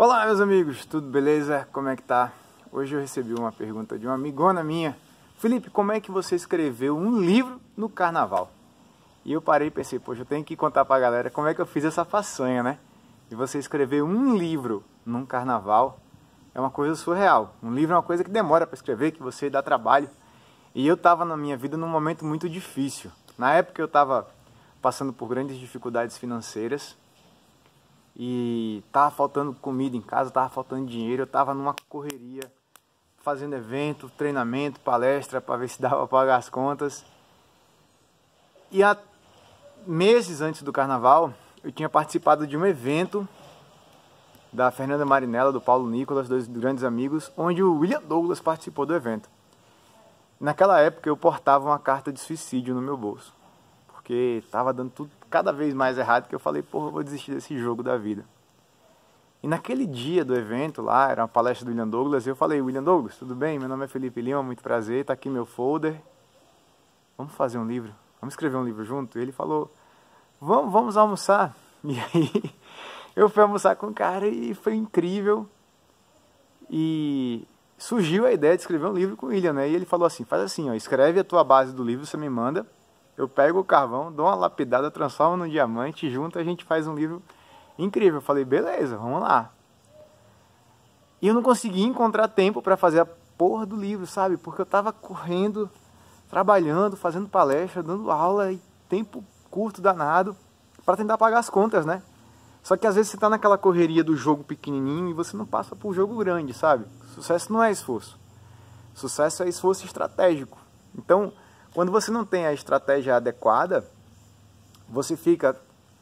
Olá meus amigos, tudo beleza? Como é que tá? Hoje eu recebi uma pergunta de uma amigona minha. Felipe, como é que você escreveu um livro no carnaval? E eu parei e pensei, poxa, eu tenho que contar pra galera como é que eu fiz essa façanha, né? E você escrever um livro num carnaval é uma coisa surreal. Um livro é uma coisa que demora para escrever, que você dá trabalho. E eu tava na minha vida num momento muito difícil. Na época eu tava passando por grandes dificuldades financeiras e tava faltando comida em casa, tava faltando dinheiro, eu tava numa correria, fazendo evento, treinamento, palestra para ver se dava para pagar as contas. E há meses antes do carnaval, eu tinha participado de um evento da Fernanda Marinella, do Paulo Nicolas, dois grandes amigos, onde o William Douglas participou do evento. Naquela época eu portava uma carta de suicídio no meu bolso, porque estava dando tudo cada vez mais errado que eu falei, porra, eu vou desistir desse jogo da vida. E naquele dia do evento lá, era uma palestra do William Douglas, eu falei, William Douglas, tudo bem? Meu nome é Felipe Lima, muito prazer, tá aqui meu folder. Vamos fazer um livro? Vamos escrever um livro junto? E ele falou, vamos, vamos almoçar. E aí eu fui almoçar com o cara e foi incrível. E surgiu a ideia de escrever um livro com o William, né? E ele falou assim, faz assim, ó, escreve a tua base do livro, você me manda eu pego o carvão, dou uma lapidada, transformo no diamante, junto a gente faz um livro incrível. Eu falei, beleza, vamos lá. E eu não consegui encontrar tempo para fazer a porra do livro, sabe? Porque eu tava correndo, trabalhando, fazendo palestra, dando aula e tempo curto danado para tentar pagar as contas, né? Só que às vezes você tá naquela correria do jogo pequenininho e você não passa pro jogo grande, sabe? Sucesso não é esforço. Sucesso é esforço estratégico. Então, quando você não tem a estratégia adequada, você fica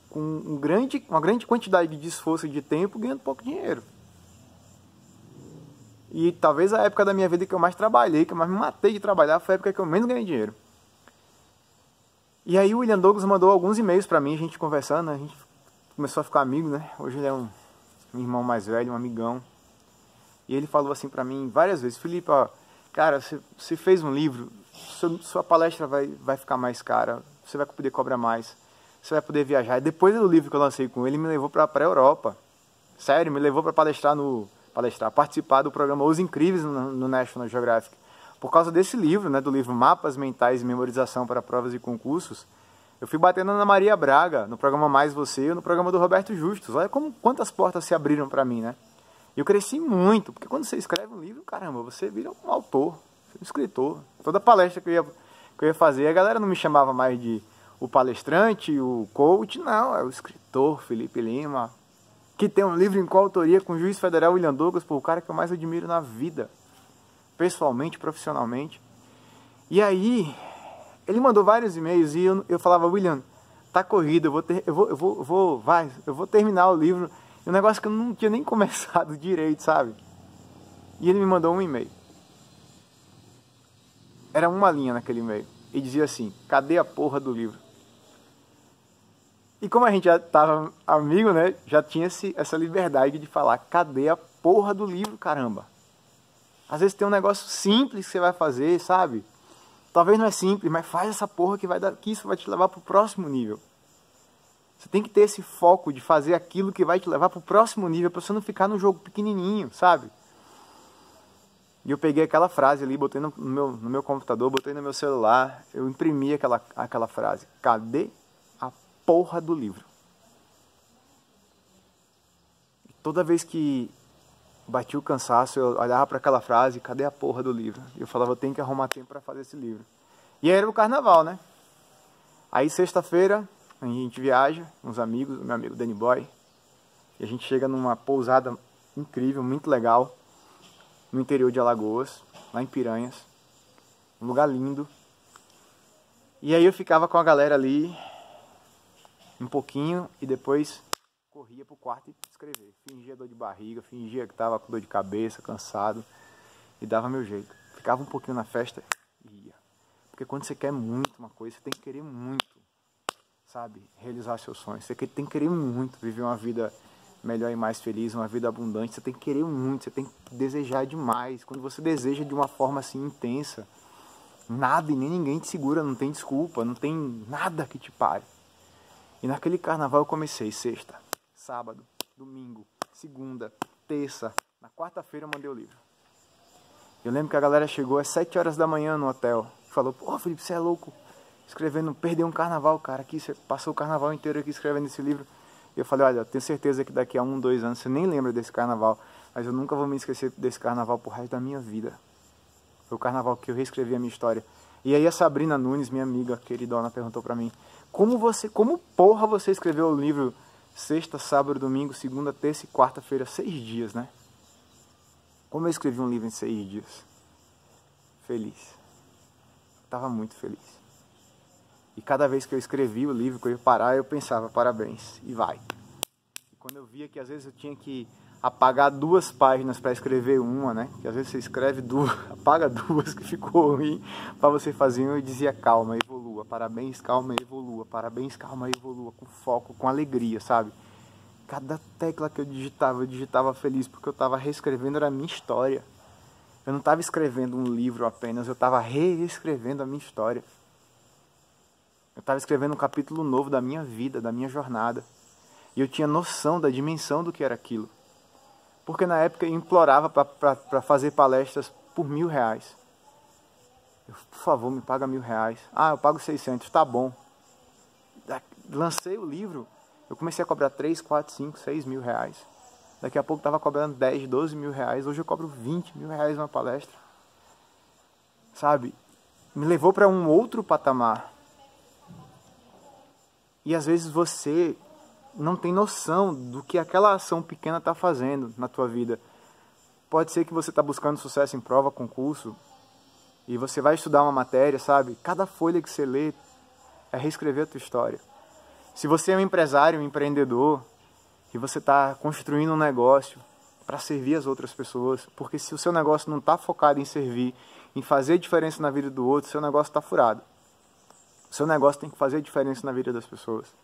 com um grande, uma grande quantidade de esforço e de tempo ganhando pouco dinheiro. E talvez a época da minha vida que eu mais trabalhei, que eu mais me matei de trabalhar, foi a época que eu menos ganhei dinheiro. E aí o William Douglas mandou alguns e-mails para mim, a gente conversando, a gente começou a ficar amigo, né? Hoje ele é um, um irmão mais velho, um amigão. E ele falou assim para mim várias vezes, Felipe, ó, cara, você, você fez um livro, sua palestra vai, vai ficar mais cara, você vai poder cobrar mais, você vai poder viajar. E depois do livro que eu lancei com ele, me levou para a Europa. Sério, me levou para palestrar no palestrar, participar do programa Os Incríveis no, no, National Geographic. Por causa desse livro, né, do livro Mapas Mentais e Memorização para Provas e Concursos, eu fui batendo na Maria Braga, no programa Mais Você, no programa do Roberto Justus. Olha como quantas portas se abriram para mim, né? Eu cresci muito, porque quando você escreve um livro, caramba, você vira um autor escritor. Toda palestra que eu ia, que eu ia fazer, a galera não me chamava mais de o palestrante, o coach, não, é o escritor Felipe Lima, que tem um livro em coautoria com o juiz federal William Douglas, por o cara que eu mais admiro na vida, pessoalmente, profissionalmente. E aí, ele mandou vários e-mails e eu, eu falava, William, tá corrido, eu vou, ter, eu vou, eu vou, eu vou, vai, eu vou terminar o livro. um negócio que eu não tinha nem começado direito, sabe? E ele me mandou um e-mail. Era uma linha naquele e-mail. E dizia assim: cadê a porra do livro? E como a gente já estava amigo, né? Já tinha esse, essa liberdade de falar: cadê a porra do livro, caramba? Às vezes tem um negócio simples que você vai fazer, sabe? Talvez não é simples, mas faz essa porra que vai dar, que isso vai te levar para o próximo nível. Você tem que ter esse foco de fazer aquilo que vai te levar para o próximo nível, para você não ficar no jogo pequenininho, sabe? E eu peguei aquela frase ali, botei no meu, no meu computador, botei no meu celular, eu imprimi aquela, aquela frase. Cadê a porra do livro? E toda vez que bati o cansaço, eu olhava para aquela frase, cadê a porra do livro? E eu falava, eu tenho que arrumar tempo para fazer esse livro. E aí era o carnaval, né? Aí sexta-feira, a gente viaja, uns amigos, meu amigo Danny Boy, e a gente chega numa pousada incrível, muito legal no interior de Alagoas, lá em Piranhas. Um lugar lindo. E aí eu ficava com a galera ali um pouquinho e depois corria pro quarto e escrever. Fingia dor de barriga, fingia que tava com dor de cabeça, cansado e dava meu jeito. Ficava um pouquinho na festa e ia. Porque quando você quer muito uma coisa, você tem que querer muito, sabe? Realizar seus sonhos. Você tem que querer muito viver uma vida melhor e mais feliz, uma vida abundante, você tem que querer muito, você tem que desejar demais. Quando você deseja de uma forma assim intensa, nada e nem ninguém te segura, não tem desculpa, não tem nada que te pare. E naquele carnaval eu comecei sexta, sábado, domingo, segunda, terça. Na quarta-feira eu mandei o livro. Eu lembro que a galera chegou às 7 horas da manhã no hotel. Falou, pô, Felipe, você é louco. Escrevendo, perdeu um carnaval, cara. Aqui, você passou o carnaval inteiro aqui escrevendo esse livro. Eu falei, olha, eu tenho certeza que daqui a um, dois anos você nem lembra desse carnaval. Mas eu nunca vou me esquecer desse carnaval por resto da minha vida. Foi o carnaval que eu reescrevi a minha história. E aí a Sabrina Nunes, minha amiga queridona, perguntou para mim: "Como você, como porra você escreveu o livro sexta, sábado, domingo, segunda, terça e quarta-feira, seis dias, né?" Como eu escrevi um livro em seis dias? Feliz. Estava muito feliz. E cada vez que eu escrevi o livro, que eu ia parar, eu pensava, parabéns, e vai. E quando eu via que às vezes eu tinha que apagar duas páginas para escrever uma, né? Que às vezes você escreve duas, apaga duas que ficou ruim para você fazer uma e dizia calma, evolua, parabéns, calma, evolua, parabéns, calma, evolua, com foco, com alegria, sabe? Cada tecla que eu digitava, eu digitava feliz porque eu estava reescrevendo era a minha história. Eu não estava escrevendo um livro apenas, eu estava reescrevendo a minha história. Eu estava escrevendo um capítulo novo da minha vida, da minha jornada. E eu tinha noção da dimensão do que era aquilo porque na época eu implorava para fazer palestras por mil reais. Eu, por favor, me paga mil reais. Ah, eu pago 600, tá bom. Lancei o livro, eu comecei a cobrar 3, 4, 5, 6 mil reais. Daqui a pouco estava cobrando 10, 12 mil reais. Hoje eu cobro 20 mil reais uma palestra. Sabe? Me levou para um outro patamar. E às vezes você não tem noção do que aquela ação pequena está fazendo na tua vida. Pode ser que você está buscando sucesso em prova, concurso, e você vai estudar uma matéria, sabe? Cada folha que você lê é reescrever a tua história. Se você é um empresário, um empreendedor, e você está construindo um negócio para servir as outras pessoas, porque se o seu negócio não está focado em servir, em fazer diferença na vida do outro, seu negócio está furado. Seu negócio tem que fazer diferença na vida das pessoas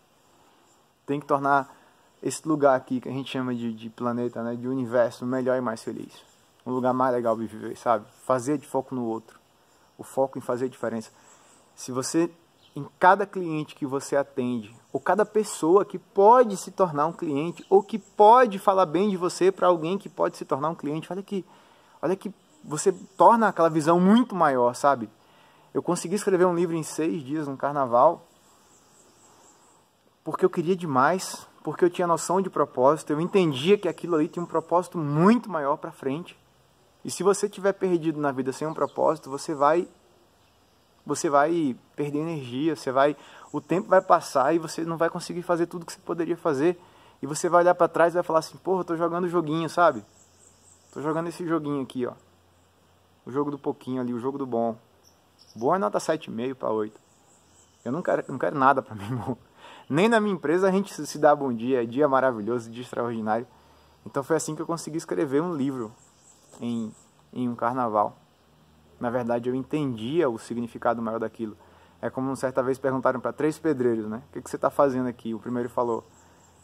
tem que tornar esse lugar aqui que a gente chama de, de planeta, né, de universo, melhor e mais feliz. Um lugar mais legal de viver, sabe? Fazer de foco no outro. O foco em fazer diferença. Se você, em cada cliente que você atende, ou cada pessoa que pode se tornar um cliente, ou que pode falar bem de você para alguém que pode se tornar um cliente, olha que, olha que você torna aquela visão muito maior, sabe? Eu consegui escrever um livro em seis dias no carnaval porque eu queria demais, porque eu tinha noção de propósito, eu entendia que aquilo ali tinha um propósito muito maior para frente. E se você tiver perdido na vida sem um propósito, você vai você vai perder energia, você vai o tempo vai passar e você não vai conseguir fazer tudo que você poderia fazer. E você vai olhar para trás e vai falar assim: "Porra, eu tô jogando joguinho, sabe? Tô jogando esse joguinho aqui, ó. O jogo do pouquinho ali, o jogo do bom. Bom é nota 7,5 para 8. Eu não quero, não quero nada para mim. Nem na minha empresa a gente se dá bom dia, é dia maravilhoso, dia extraordinário. Então foi assim que eu consegui escrever um livro em, em um carnaval. Na verdade, eu entendia o significado maior daquilo. É como certa vez perguntaram para três pedreiros, né? O que, que você está fazendo aqui? O primeiro falou,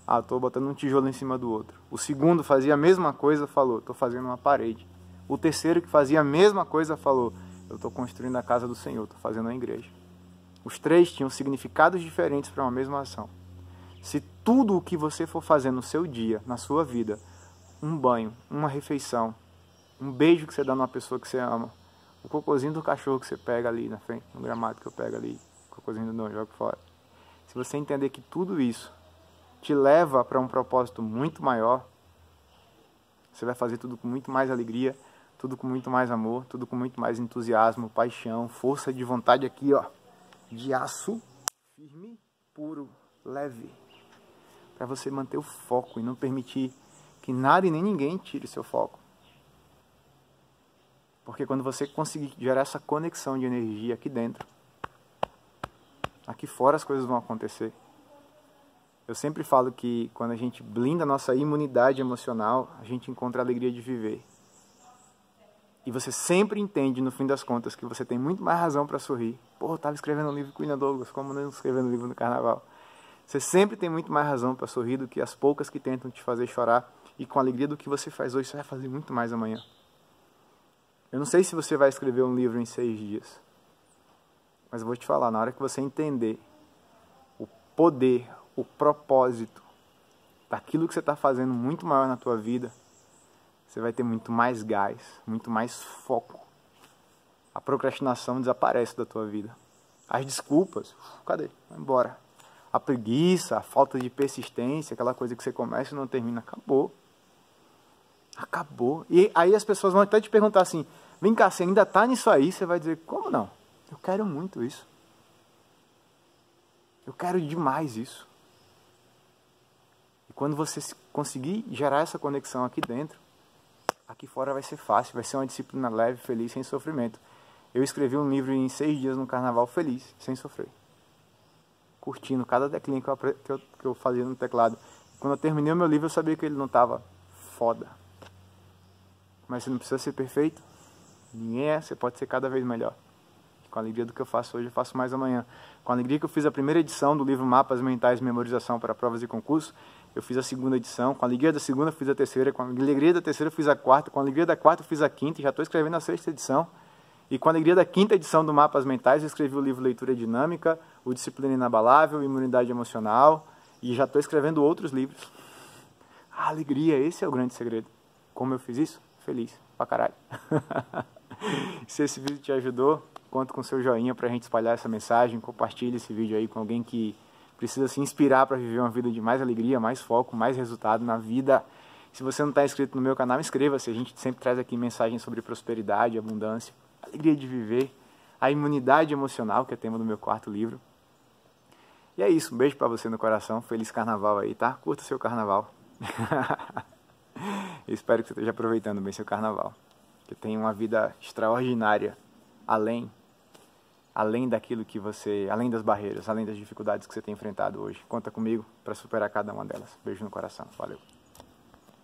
ah, estou botando um tijolo em cima do outro. O segundo fazia a mesma coisa, falou, estou fazendo uma parede. O terceiro que fazia a mesma coisa falou, eu estou construindo a casa do Senhor, estou fazendo uma igreja. Os três tinham significados diferentes para uma mesma ação. Se tudo o que você for fazer no seu dia, na sua vida, um banho, uma refeição, um beijo que você dá numa pessoa que você ama, o cocôzinho do cachorro que você pega ali na frente, no gramado que eu pego ali, o cocôzinho do não jogo fora. Se você entender que tudo isso te leva para um propósito muito maior, você vai fazer tudo com muito mais alegria, tudo com muito mais amor, tudo com muito mais entusiasmo, paixão, força de vontade aqui, ó de aço firme, puro, leve, para você manter o foco e não permitir que nada e nem ninguém tire seu foco. Porque quando você conseguir gerar essa conexão de energia aqui dentro, aqui fora as coisas vão acontecer. Eu sempre falo que quando a gente blinda a nossa imunidade emocional, a gente encontra a alegria de viver. E você sempre entende, no fim das contas, que você tem muito mais razão para sorrir. Pô, eu tava escrevendo um livro com o Douglas, como não escrevendo um livro no carnaval? Você sempre tem muito mais razão para sorrir do que as poucas que tentam te fazer chorar. E com a alegria do que você faz hoje, você vai fazer muito mais amanhã. Eu não sei se você vai escrever um livro em seis dias. Mas eu vou te falar, na hora que você entender o poder, o propósito daquilo que você está fazendo muito maior na tua vida, você vai ter muito mais gás, muito mais foco. A procrastinação desaparece da tua vida. As desculpas, cadê? Vai embora. A preguiça, a falta de persistência, aquela coisa que você começa e não termina, acabou. Acabou. E aí as pessoas vão até te perguntar assim: vem cá, você ainda está nisso aí? Você vai dizer: como não? Eu quero muito isso. Eu quero demais isso. E quando você conseguir gerar essa conexão aqui dentro, aqui fora vai ser fácil, vai ser uma disciplina leve, feliz, sem sofrimento. Eu escrevi um livro em seis dias no carnaval feliz, sem sofrer. Curtindo cada teclinha que eu, que eu, que eu fazia no teclado. Quando eu terminei o meu livro, eu sabia que ele não estava foda. Mas você não precisa ser perfeito. Ninguém é, você pode ser cada vez melhor. Com a alegria do que eu faço hoje, eu faço mais amanhã. Com a alegria que eu fiz a primeira edição do livro Mapas Mentais Memorização para Provas e Concursos, eu fiz a segunda edição. Com a alegria da segunda, fiz a terceira. Com a alegria da terceira, fiz a quarta. Com a alegria da quarta, fiz a quinta. E já estou escrevendo a sexta edição. E com a alegria da quinta edição do Mapas Mentais, eu escrevi o livro Leitura Dinâmica, o Disciplina Inabalável, Imunidade Emocional. E já estou escrevendo outros livros. A alegria, esse é o grande segredo. Como eu fiz isso? Feliz. Pra caralho. Se esse vídeo te ajudou, conta com seu joinha para a gente espalhar essa mensagem. Compartilhe esse vídeo aí com alguém que precisa se inspirar para viver uma vida de mais alegria, mais foco, mais resultado na vida. Se você não está inscrito no meu canal, inscreva-se. A gente sempre traz aqui mensagens sobre prosperidade, abundância, alegria de viver, a imunidade emocional, que é tema do meu quarto livro. E é isso. Um beijo para você no coração. Feliz carnaval aí, tá? Curta seu carnaval. espero que você esteja aproveitando bem seu carnaval. Que tenha uma vida extraordinária, além além daquilo que você, além das barreiras, além das dificuldades que você tem enfrentado hoje. Conta comigo para superar cada uma delas. Beijo no coração. Valeu.